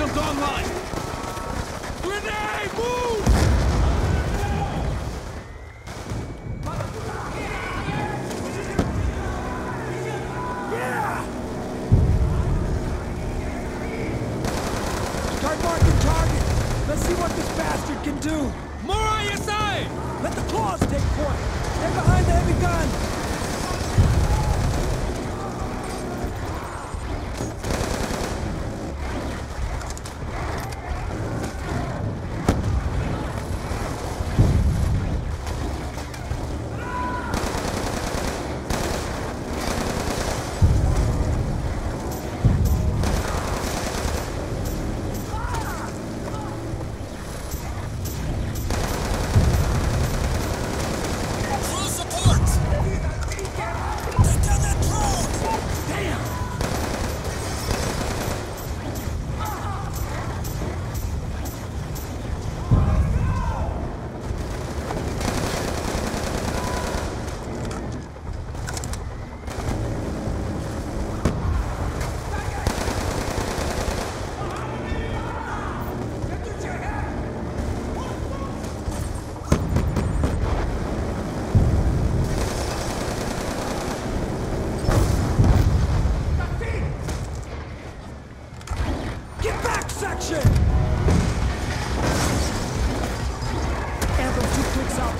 Systems move! Yeah! Start! Let's see what this bastard can do! More ISI! Let the claws take point! They're behind the heavy gun!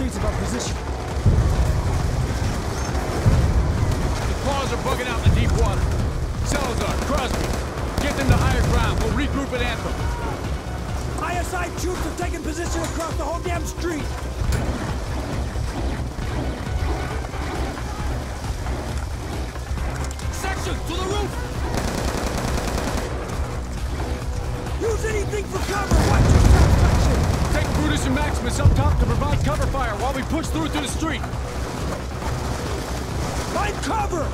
Two of our position. The claws are bugging out in the deep water. Salazar, Crosby, get them to higher ground. We'll regroup at Anthem. ISI troops have taken position across the whole damn street. Section, to the roof! Use anything for Maximus up top to provide cover fire while we push through to the street. Find cover.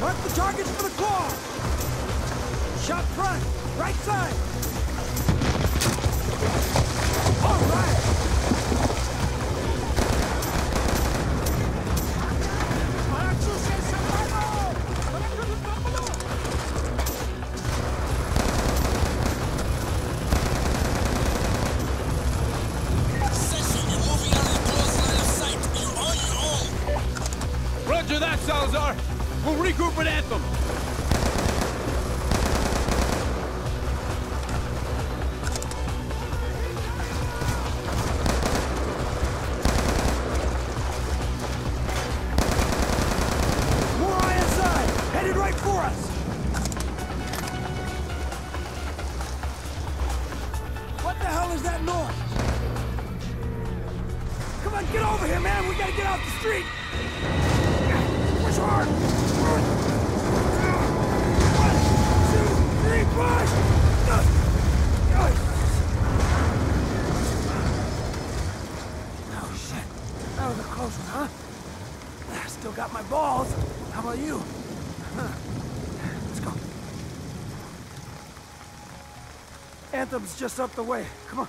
Mark the targets for the claw. Shot front, right side. All right. Salazar. We'll regroup at Anthem. More ISI, headed right for us. What the hell is that noise? Come on, get over here, man. We gotta get off the street. Hard. One, two, three, push. Oh, shit. That was a close one, huh? I still got my balls. How about you? Huh. Let's go. Anthem's just up the way. Come on.